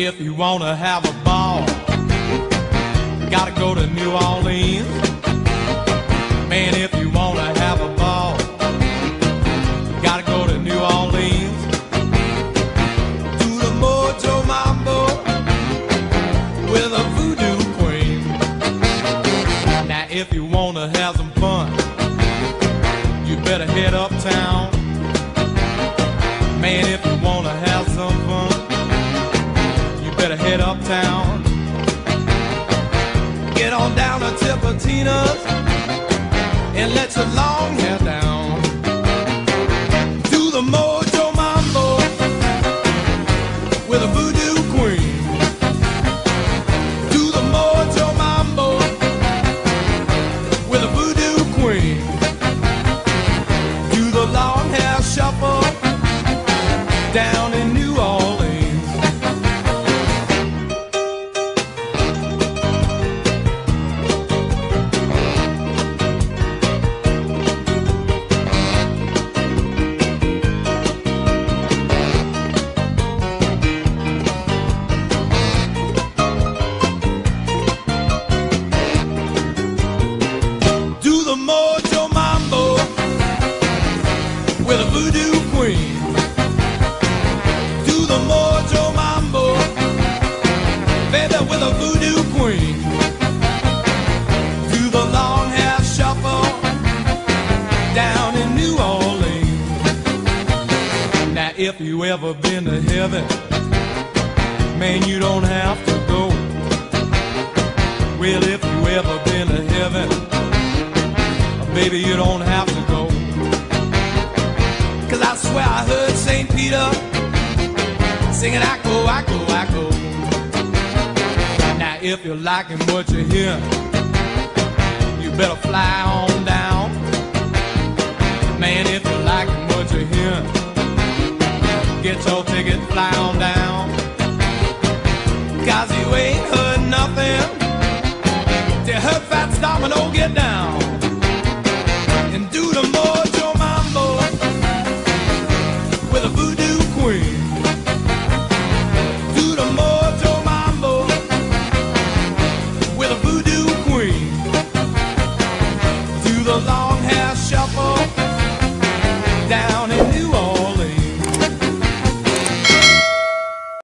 If you wanna have a ball, gotta go to New Orleans. Man, if you wanna have a ball, gotta go to New Orleans. Do the Mojo Mambo with a voodoo queen. Now, if you wanna have some fun, you better head uptown. Uptown. Get on down to Tipitina's and let your long hair down in New Orleans. Now, if you ever been to heaven, man, you don't have to go. Well, if you ever been to heaven, baby, you don't have to go. Cause I swear I heard St. Peter singing, I go, I go, I go. Now, if you're liking what you hear, you better fly get your ticket, fly on